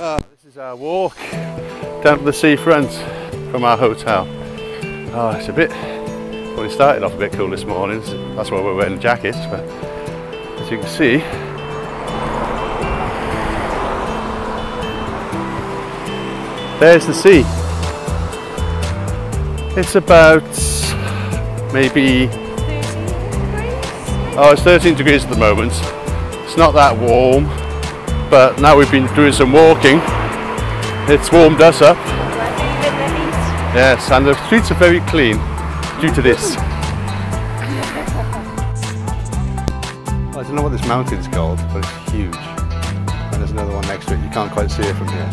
Uh, this is our walk down to the seafront from our hotel. Oh, it's a bit, well it started off a bit cool this morning, that's why we're wearing jackets, but as you can see, there's the sea. It's about maybe, oh it's 13 degrees at the moment. It's not that warm, but now we've been doing some walking, it's warmed us up. Yes, and the streets are very clean due to this. I don't know what this mountain's called, but it's huge. And there's another one next to it. You can't quite see it from here.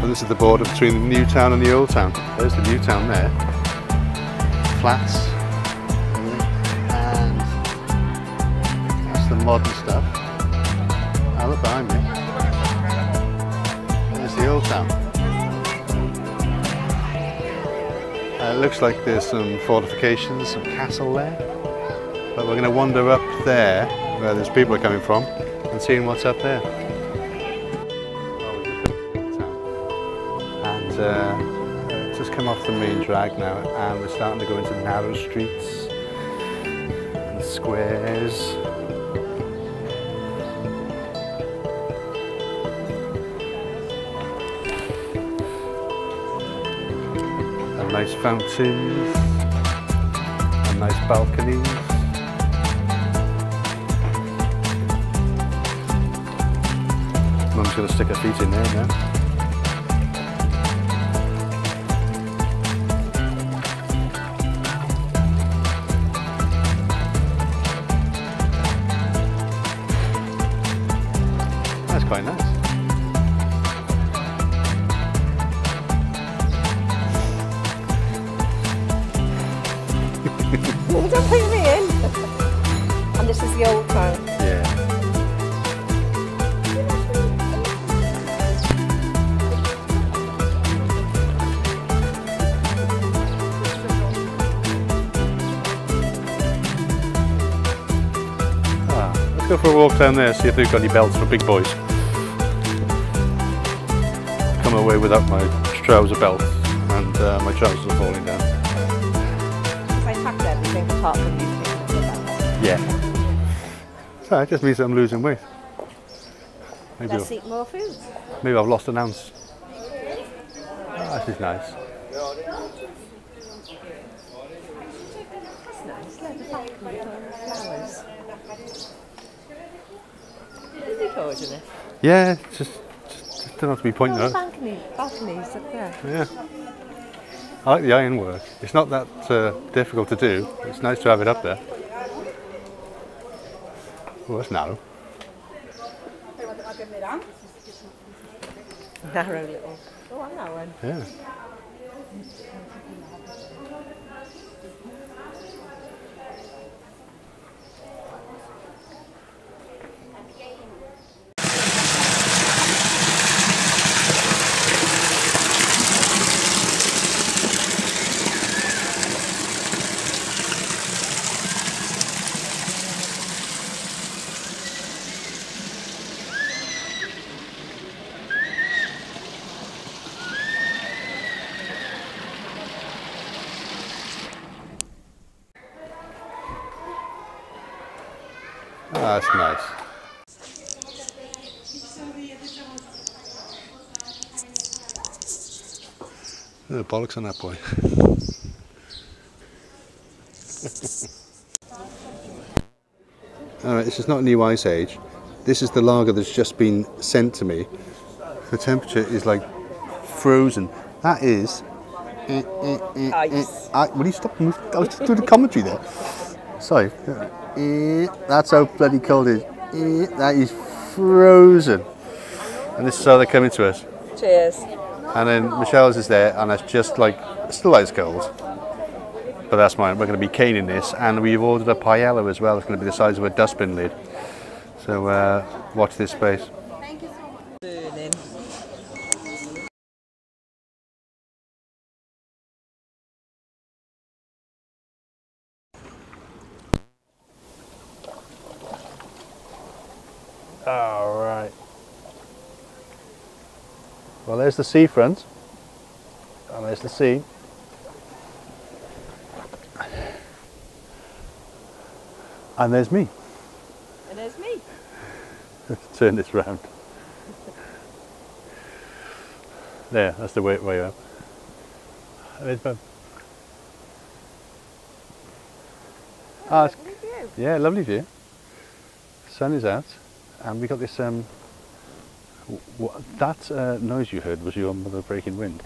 And this is the border between the new town and the old town. There's the new town there. Flats. Modern stuff. Now look behind me. There's the old town. Uh, it looks like there's some fortifications, some castle there. But we're going to wander up there, where there's people are coming from, and seeing what's up there. And uh, just come off the main drag now, and we're starting to go into narrow streets and squares. nice fountains, and nice balconies. Mum's going to stick her feet in there now. See if they've got any belts for big boys. Come away without my trouser belt and uh, my trousers are falling down. Because I packed everything apart from you picking up the. Yeah. So it just means that I'm losing weight. Maybe, Let's I've, eat more food. maybe I've lost an ounce. Ah, this is nice. That's nice. Let the the flowers. Isn't it gorgeous? Yeah, just, just, just don't have to be pointing at balcony, balconies up there. Yeah. I like the ironwork. It's not that uh, difficult to do. It's nice to have it up there. Oh, that's narrow. Narrow little. Oh, I know one. Yeah. Ah, that's nice. Oh, bollocks on that boy. Alright, this is not New Ice Age. This is the lager that's just been sent to me. The temperature is like frozen. That is. eh, eh, eh, eh. Ice. I, will you stop? I was just doing the commentary there. Sorry. Eh, That's how bloody cold it is. Eh, That is frozen. And this is how they're coming to us. Cheers. And then Michelle's is there, and it's just like still ice cold. But that's mine. We're going to be caning this, and we've ordered a paella as well. It's going to be the size of a dustbin lid. So uh, watch this space. All right. Well, there's the seafront. And there's the sea. And there's me. And there's me. Turn this round. There, that's the way, way up. There's Bob. Ah, it's- Lovely view. Yeah, lovely view. Sun is out, and we got this. Um, that uh, noise you heard was your mother breaking wind,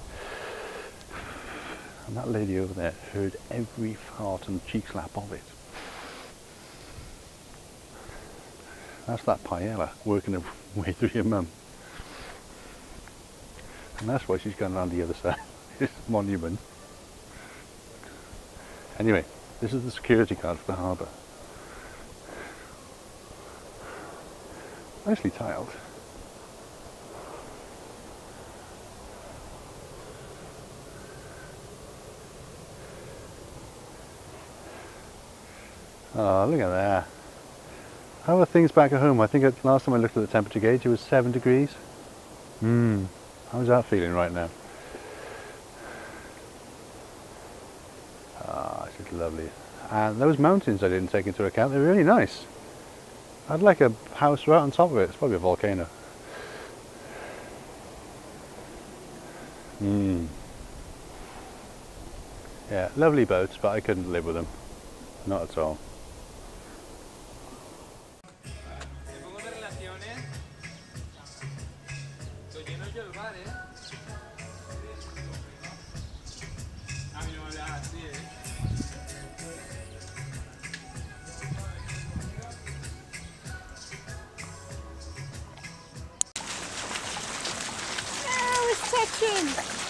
and that lady over there heard every fart and cheek slap of it. That's that paella working her way through your mum, and that's why she's gone around the other side. this monument. Anyway, this is the security card for the harbour. Nicely tiled. Oh, look at that. How are things back at home? I think last time I looked at the temperature gauge it was 7 degrees. Hmm. How's that feeling right now? Ah, this is lovely. And those mountains I didn't take into account, they're really nice. I'd like a house right on top of it. It's probably a volcano. Hmm. Yeah, lovely boats, but I couldn't live with them. Not at all. Touching.